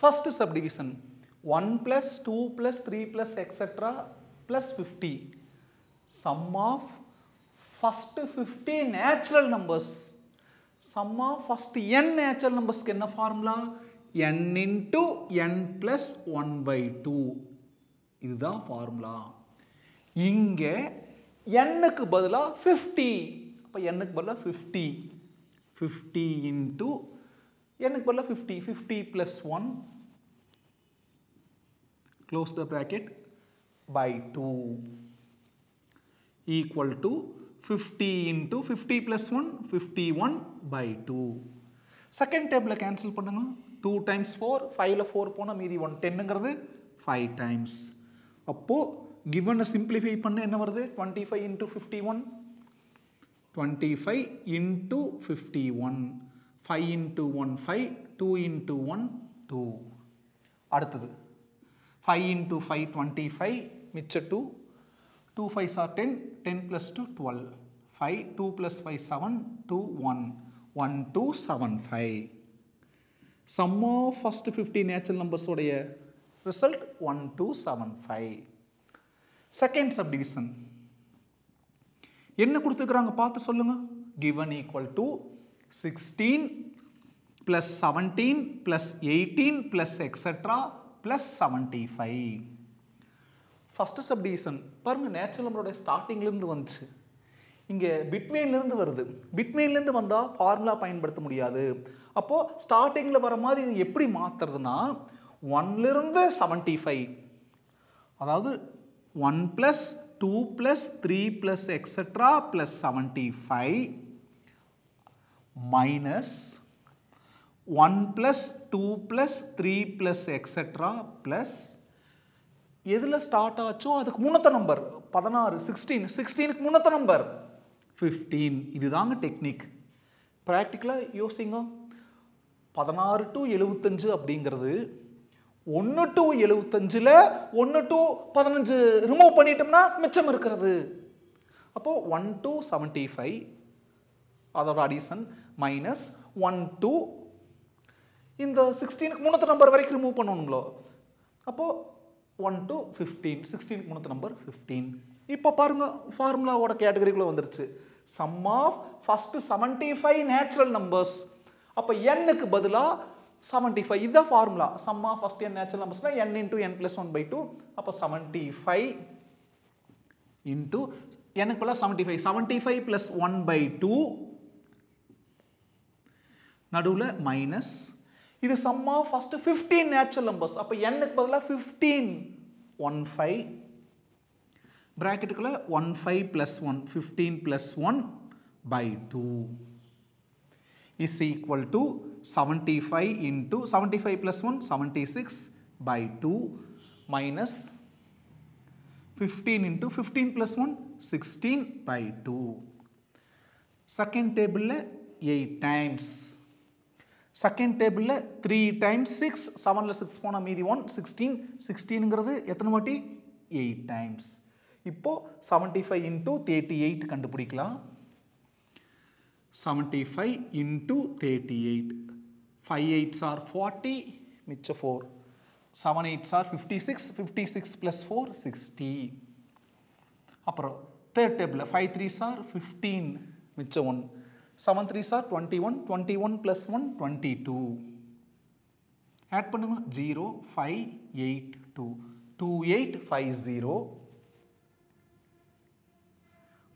First subdivision 1 plus 2 plus 3 plus etc. plus 50. Sum of first 50 natural numbers. Sum of first n natural numbers என்ன formula n into n plus 1 by 2 இதுதான் formula இங்கே n-க்கு பதிலா 50 அப்போ n-க்கு பதிலா 50 50 into n-க்கு பதிலா 50 50 plus 1 close the bracket by 2 equal to 50 into 50 plus 1 51 by 2 second டேபிளில் cancel பண்ணுங்க. Two times four ஃபைவ்ல ஃபோர் போனால் மீதி ஒன் டென்னுங்கிறது ஃபைவ் டைம்ஸ் அப்போது கிவனை சிம்பிளிஃபை பண்ண என்ன வருது? Twenty five into fifty one twenty five into one five two into one two அடுத்தது. Five into five twenty five மிச்ச two two five sir ten ten plus two twelve five two plus five seven two one one two seven five sum of first fifty natural நம்பர்ஸோடைய result one two seven five second subdivision என்ன கொடுத்துருக்குறாங்க? பார்த்து சொல்லுங்கள் given equal to 16 plus 17 plus 18 plus etc plus 75. First subdivision, பாருங்க natural நம்முடைய startingலிருந்து வந்துச்சு. இங்கே betweenலிருந்து வருது. betweenலிருந்து வந்தா formula பயன்படுத்த முடியாது. அப்போ startingல வரமாது இது எப்படி மாத்திருதுனா 1லிருந்து 75 அதாவது 1 plus 2 plus 3 plus etc plus 75 minus 1 plus 2 plus 3 plus etc plus எதில் ஸ்டார்ட் ஆச்சோ அதுக்கு முன்னத்த நம்பர் பதினாறு சிக்ஸ்டீன் சிக்ஸ்டீனுக்கு முன்னத்த நம்பர் ஃபிஃப்டீன் இதுதாங்க டெக்னிக் ப்ராக்டிக்கலாக யோசிங்க. பதினாறு டு எழுபத்தஞ்சு அப்படிங்கிறது ஒன்று டு எழுபத்தஞ்சில் ஒன்று டு பதினஞ்சு ரிமூவ் பண்ணிட்டோம்னா மிச்சம் இருக்கிறது. அப்போது ஒன் டு செவன்ட்டி ஃபைவ் அதோட அடிஷன் மைனஸ் ஒன் டூ இந்த சிக்ஸ்டீனுக்கு முன்னத்த நம்பர் வரைக்கும் ரிமூவ் பண்ணணுங்களோ அப்போது ஒன் டு ஃபிஃப்டீன் சிக்ஸ்டீனுக்கு முன்னத்த நம்பர் ஃபிஃப்டீன் இப்போ பாருங்க ஃபார்முலாவோட கேட்டகரிக்குள்ளே வந்துருச்சு. Sum of first seventy five natural numbers அப்போ எண்ணுக்கு பதிலாக செவன்ட்டி ஃபைவ் இதுதான் formula sum of first N natural நம்பர்ஸ்னால் N into N plus one by two அப்போ செவன்ட்டி ஃபைவ் இன்ட்டு எனக்கு பதிலாக seventy five seventy five plus one by two நடுவில் minus இது sum first fifteen natural numbers அப்போ எண்ணுக்கு பதிலாக fifteen one five ப்ராக்கெட்டுக்குள்ளே one five plus one fifteen plus one by two is equal to seventy five into seventy five plus one seventy six by two minus fifteen into fifteen plus one sixteen by two second டேபிளில் eight times second டேபிளில் three times six செவனில் six போனால் மீதி one sixteen சிக்ஸ்டீனுங்கிறது எத்தனை வாட்டி? Eight times இப்போது seventy five into thirty eight கண்டுபிடிக்கலாம். Seventy five into thirty eight five eights are forty மிச்ச four seven eights are fifty six fifty six plus four sixty அப்புறம் தேர்ட் டேபிளில் ஃபைவ் த்ரீஸ் ஆர் ஃபிஃப்டீன் மிச்ச one seven three sir twenty one twenty one plus one twenty two add பண்ணுங்க zero five eight two two eight five zero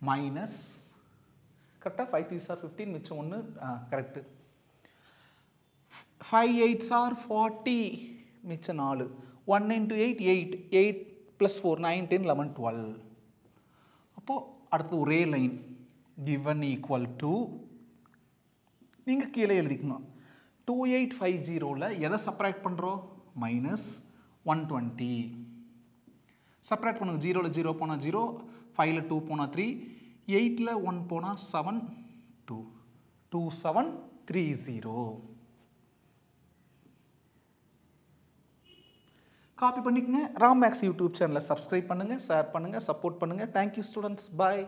minus கரெக்டாக five three sir fifteen மிச்சம் ஒன்று correct five eights are forty மிச்சம் நாலு. One into eight eight eight plus four nine ten eleven twelve அப்போது அடுத்து ஒரே line given equal to நீங்கள் கீழே எழுதிக்கணும். டூ எயிட் ஃபைவ் ஜீரோவில் எதை சப்ராக்ட் பண்ணுறோம் மைனஸ் ஒன் டுவெண்ட்டி சப்ராக்ட் பண்ணுங்க. ஜீரோவில் ஜீரோ போனால் ஜீரோ ஃபைவ்ல டூ போனால் த்ரீ எயிட்டில் ஒன் போனால் seven two two seven three zero copy பண்ணிக்கங்க. ராம் மேக்ஸ் யூடியூப் சேனலை சப்ஸ்கிரைப் பண்ணுங்கள் ஷேர் பண்ணுங்கள் சப்போர்ட் பண்ணுங்கள் தேங்க்யூ ஸ்டூடெண்ட்ஸ் பாய்